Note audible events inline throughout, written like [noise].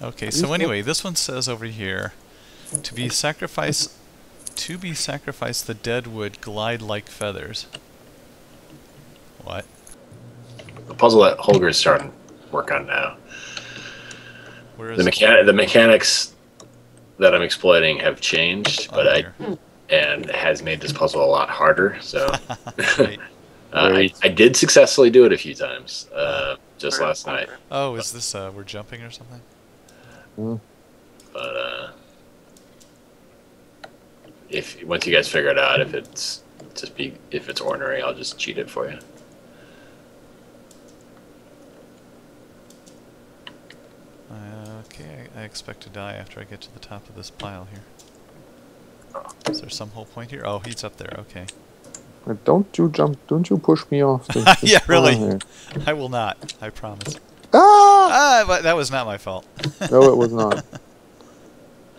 Okay, so anyway, this one says over here, to be sacrifice, to be sacrificed, the dead would glide like feathers. What? The puzzle that Holger is starting to work on now. Where is The it? mechanic, the mechanics that I'm exploiting have changed, Oh, but I and has made this puzzle a lot harder. So [laughs] [laughs] uh, I, I did successfully do it a few times uh, just last night, Oh, is this uh, we're jumping or something? but uh, if once you guys figure it out, if it's just be if it's ornery, I'll just cheat it for you. Uh, okay, I, I expect to die after I get to the top of this pile here. Is there some whole point here? Oh, he's up there. Okay. Don't you jump, don't you push me off. [laughs] the- Yeah, really. corner I will not. I promise. Ah! Ah, but that was not my fault. No, it was not. [laughs]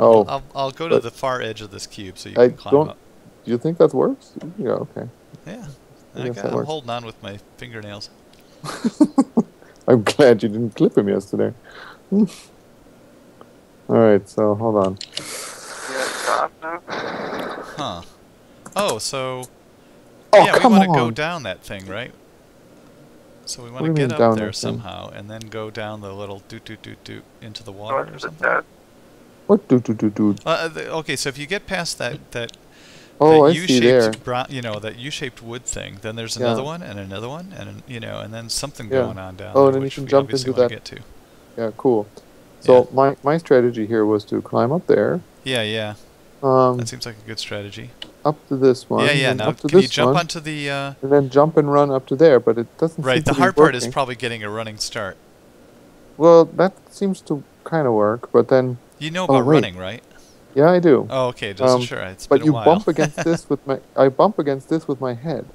Oh, I'll, I'll go to the far edge of this cube so you I can climb don't- up. do you think that works? Yeah, okay. Yeah. I I got, I'm works. holding on with my fingernails. [laughs] I'm glad you didn't clip him yesterday. Alright, so hold on. Yeah, stop now. Huh. Oh, so Oh, yeah, we come want to go down that thing, right? So we want to get up down there that thing? somehow, and then go down the little doot doot doot doot into the water or something. What do do do do? Uh, okay, so if you get past that that Oh, I that see there. U-shaped brown, you know, that U-shaped wood thing, then there's Yeah. another one and another one and you know, and then something Yeah. going on down Oh, there, then you can jump into that- get to. Yeah, cool. So Yeah. my my strategy here was to climb up there, Yeah, yeah, um, that seems like a good strategy. Up to this one, yeah, yeah. Now, up to can you jump one, onto the? Uh, and then jump and run up to there. But it doesn't. right. seem The to be hard part is probably getting a running start. Well, that seems to kind of work, but then You know Oh, about wait. running, right? yeah, I do. Oh, okay. Just Um, sure. It's but been you a while. bump against [laughs] this with my. I bump against this with my head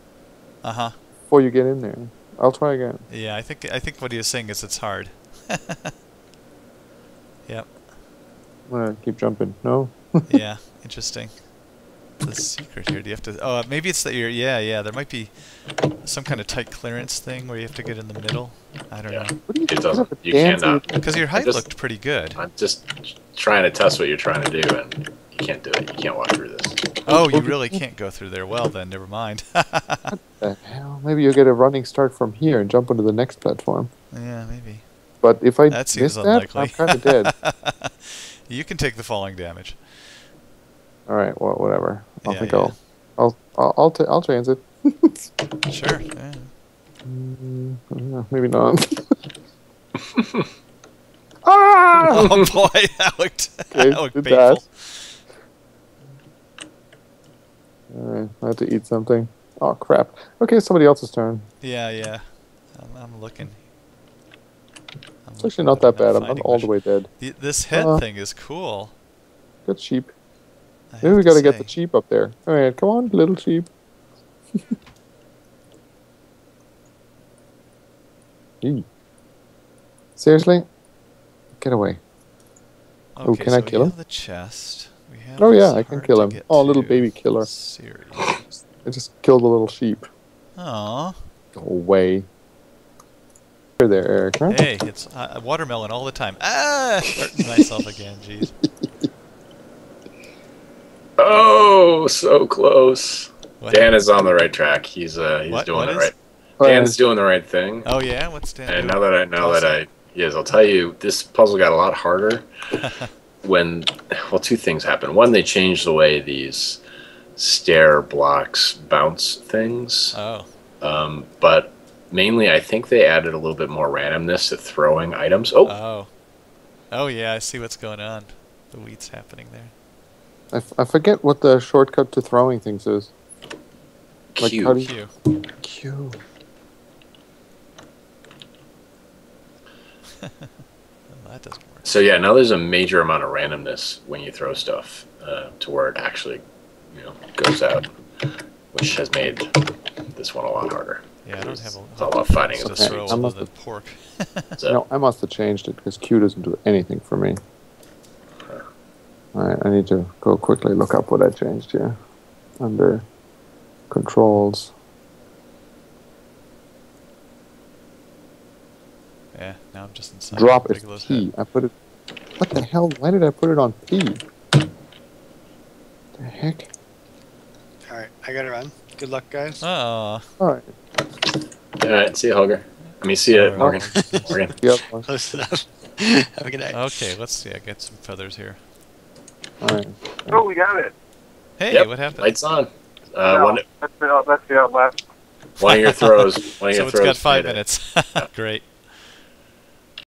uh huh. before you get in there. I'll try again. Yeah, I think I think what he was saying is it's hard. [laughs] yep. I'm gonna keep jumping. No. [laughs] Yeah. Interesting. The secret here. Do you have to? Oh, maybe it's that you're. Yeah, yeah. There might be some kind of tight clearance thing where you have to get in the middle. I don't Yeah. know. What do you It doesn't. You dance uh, are cannot. Because your height just- looked pretty good. I'm just trying to test what you're trying to do, and you can't do it. You can't walk through this. Oh, you really can't go through there. Well, then, never mind. [laughs] the hell? Maybe you'll get a running start from here and jump onto the next platform. yeah, maybe. But if I That miss seems that, unlikely. I'm kind of dead. [laughs] you can take the falling damage. All right, well, whatever. Off Yeah, go. yeah. I'll I'll I'll, t- I'll transit. [laughs] Sure. Yeah. Mm, maybe not. [laughs] ah! Oh boy, [laughs] that looked, Okay, that looked painful. All right, I have to eat something. Oh crap. Okay, somebody else's turn. Yeah, yeah. I'm, I'm looking. I'm It's actually not that bad. I'm not all the way dead. The, this head Uh, thing is cool. Good sheep. Maybe we gotta get the sheep up there. All right, come on, little sheep. [laughs] Seriously? Get away. Okay, Oh, can so I kill him? the chest. Oh, yeah, I can kill him. Oh, little baby killer. I just killed the little sheep. Aw. Go away. There, Eric, huh? Hey, it's uh, watermelon all the time. Ah! Hurting myself again, jeez. [laughs] Oh, so close. What? Dan is on the right track. He's uh he's What- doing what it is? right. Oh, yeah. Dan's doing the right thing. Oh yeah, what's Dan? And now that I know that I yes, I'll tell you this puzzle got a lot harder [laughs] when well two things happened. One, they changed the way these stair blocks bounce things. Oh, Um, but mainly I think they added a little bit more randomness to throwing items. Oh, oh, oh yeah, I see what's going on. The wheat's happening there. I, f- I forget what the shortcut to throwing things is. like, cube. how do you- Q. Q. Well, [laughs] that doesn't work. So yeah, now there's a major amount of randomness when you throw stuff uh, to where it actually, you know, goes out, which has made this one a lot harder. Yeah, I don't have a, It's all about finding to a Okay, throw I other must than have- pork. [laughs] So No, I must have changed it because Q doesn't do anything for me. Alright, I need to go quickly look up what I changed here. Under controls. Yeah, now I'm just inside. Drop is Bigelow's T. head. I put it What the hell? Why did I put it on P? The heck? Alright, I gotta run. Good luck, guys. Oh, Alright. All right, see you, Holger. I mean, see you, All Morgan. right. Morgan. [laughs] Yep. Close enough. [laughs] Have a good night. okay. Let's see. I get some feathers here. Alright. Oh, we got it. Hey, Yep, what happened? Lights on. Uh, no, one, that's the, that's the outlast. one of your throws. One of [laughs] so your it's throws. got five minutes. [laughs] Great.